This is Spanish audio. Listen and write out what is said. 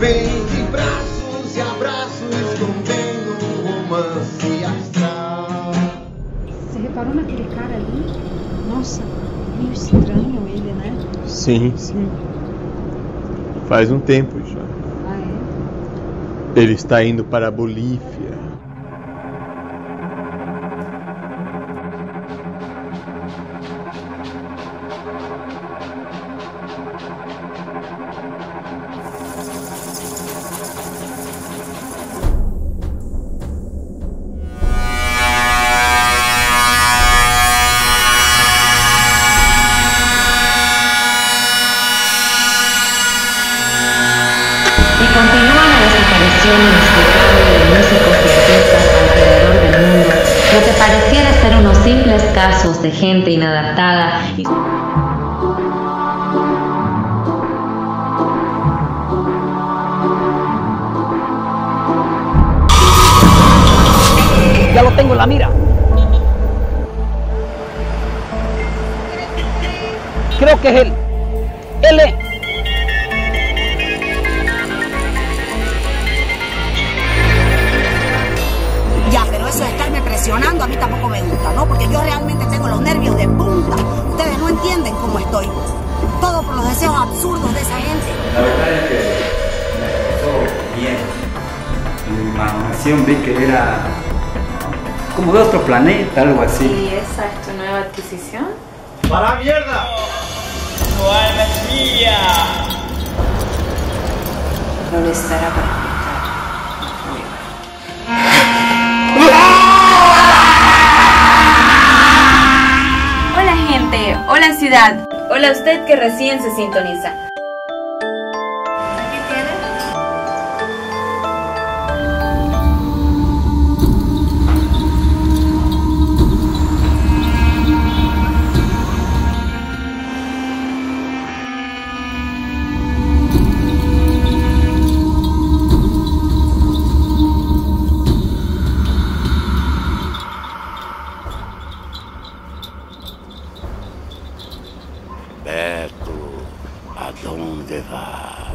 Vem de braços e abraços, escondendo um romance astral. Você reparou naquele cara ali? Nossa, meio estranho ele, né? Sim, sim. Faz um tempo já. Ah, é? Ele está indo para a Bolívia. Y continúa la desaparición inexplicable de músicos y artistas alrededor del mundo, lo que pareciera ser unos simples casos de gente inadaptada y Ya lo tengo en la mira. Creo que es él. Él es. Presionando a mí tampoco me gusta, ¿no? Porque yo realmente tengo los nervios de punta. Ustedes no entienden cómo estoy. Todo por los deseos absurdos de esa gente. La verdad es que me expresó bien. En mi imaginación vi que era como de otro planeta, algo así. ¿Y esa es tu nueva adquisición? No le estará para Hola hola usted que recién se sintoniza. 頼んでば。